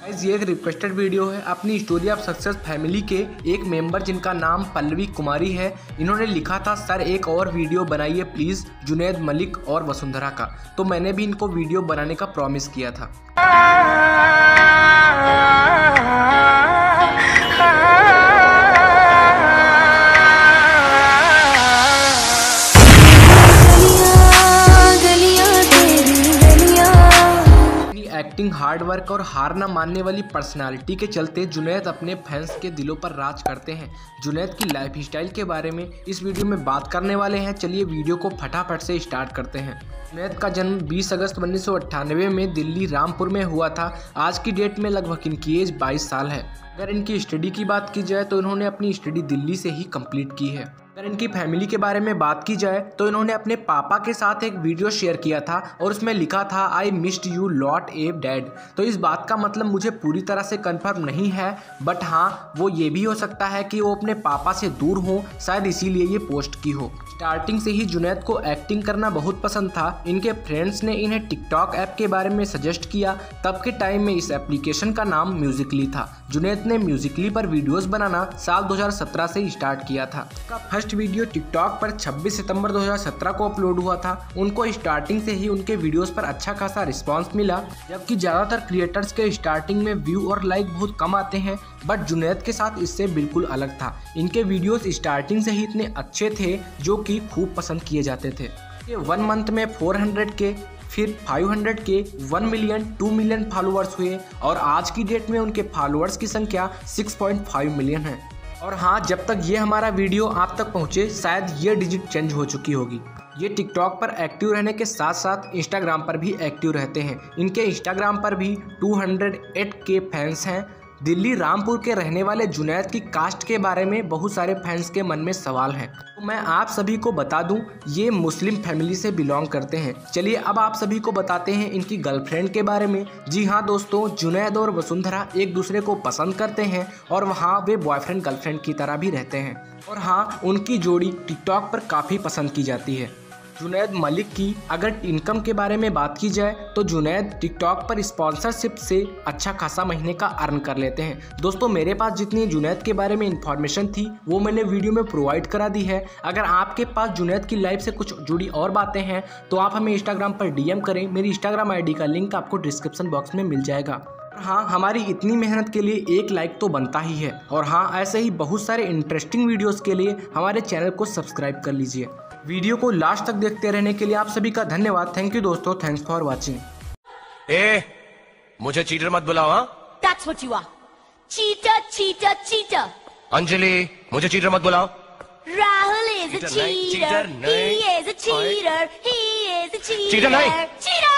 Guys, ये एक requested video है। अपनी स्टोरी ऑफ़ सक्सेस फैमिली के एक मेंबर जिनका नाम पल्लवी कुमारी है इन्होंने लिखा था सर एक और वीडियो बनाइए प्लीज़ जुनेद मलिक और वसुंधरा का। तो मैंने भी इनको वीडियो बनाने का प्रॉमिस किया था। एक्टिंग हार्ड वर्क और हार न मानने वाली पर्सनालिटी के चलते जुनैद अपने फैंस के दिलों पर राज करते हैं। जुनैद की लाइफ स्टाइल के बारे में इस वीडियो में बात करने वाले हैं। चलिए वीडियो को फटाफट से स्टार्ट करते हैं। जुनैद का जन्म 20 अगस्त उन्नीस सौ अट्ठानवे में दिल्ली, रामपुर में हुआ था। आज की डेट में लगभग इनकी एज 22 साल है। अगर इनकी स्टडी की बात की जाए तो इन्होंने अपनी स्टडी दिल्ली से ही कंप्लीट की है। अगर इनकी फैमिली के बारे में बात की जाए तो इन्होंने अपने पापा के साथ एक वीडियो शेयर किया था और उसमें लिखा था I missed you lot a dad तो इस बात का मतलब मुझे पूरी तरह से कंफर्म नहीं है बट हाँ वो ये भी हो सकता है कि वो अपने पापा से दूर हो, शायद इसीलिए ये पोस्ट की हो। स्टार्टिंग से ही जुनैद को एक्टिंग करना बहुत पसंद था। इनके फ्रेंड्स ने इन्हें टिकटॉक ऐप के बारे में सजेस्ट किया। तब के टाइम में इस एप्लीकेशन का नाम म्यूजिकली था। जुनैद ने म्यूजिकली पर वीडियोस बनाना साल 2017 से स्टार्ट किया था। फ़र्स्ट वीडियो टिकटॉक पर 26 सितंबर 2017 को अपलोड हुआ था। उनको स्टार्टिंग से ही उनके वीडियोस पर अच्छा खासा रिस्पांस मिला, जबकि ज़्यादातर क्रिएटर्स के स्टार्टिंग में व्यू और लाइक बहुत कम आते हैं बट जुनैद के साथ इससे बिल्कुल अलग था। इनके वीडियोस स्टार्टिंग से ही इतने अच्छे थे, जो कि खूब पसंद किए जाते थे। वन मंथ में 400 के फिर 500 के 1 मिलियन 2 मिलियन फॉलोअर्स हुए, और आज की डेट में उनके फॉलोअर्स की संख्या 6.5 मिलियन है। और हाँ जब तक ये हमारा वीडियो आप तक पहुँचे, शायद ये डिजिट चेंज हो चुकी होगी। ये टिकटॉक पर एक्टिव रहने के साथ साथ इंस्टाग्राम पर भी एक्टिव रहते हैं। इनके इंस्टाग्राम पर भी 208 के फैंस हैं। दिल्ली रामपुर के रहने वाले जुनैद की कास्ट के बारे में बहुत सारे फैंस के मन में सवाल हैं। तो मैं आप सभी को बता दूँ, ये मुस्लिम फैमिली से बिलोंग करते हैं। चलिए अब आप सभी को बताते हैं इनकी गर्लफ्रेंड के बारे में। जी हाँ दोस्तों, जुनैद और वसुंधरा एक दूसरे को पसंद करते हैं और वहाँ वे बॉयफ्रेंड गर्लफ्रेंड की तरह भी रहते हैं। और हाँ उनकी जोड़ी टिकटॉक पर काफ़ी पसंद की जाती है। जुनैद मलिक की अगर इनकम के बारे में बात की जाए तो जुनैद टिकटॉक पर स्पॉन्सरशिप से अच्छा खासा महीने का अर्न कर लेते हैं। दोस्तों, मेरे पास जितनी जुनैद के बारे में इंफॉर्मेशन थी, वो मैंने वीडियो में प्रोवाइड करा दी है। अगर आपके पास जुनैद की लाइफ से कुछ जुड़ी और बातें हैं तो आप हमें इंस्टाग्राम पर डीएम करें। मेरी इंस्टाग्राम आई का लिंक आपको डिस्क्रिप्शन बॉक्स में मिल जाएगा। हाँ हमारी इतनी मेहनत के लिए एक लाइक तो बनता ही है। और हाँ ऐसे ही बहुत सारे इंटरेस्टिंग वीडियोस के लिए हमारे चैनल को सब्सक्राइब कर लीजिए। वीडियो को लास्ट तक देखते रहने के लिए आप सभी का धन्यवाद थैंक यू दोस्तों थैंक्स फॉर वॉचिंग ए मुझे चीटर मत बुलाओ हाँ That's what you are. Cheater, cheater, cheater. Anjali मुझे चीटर मत बुलाओ Rahul is a Cheater नहीं, cheater. cheater नहीं. He is a cheater. He is a cheater. Cheater नहीं. Cheater.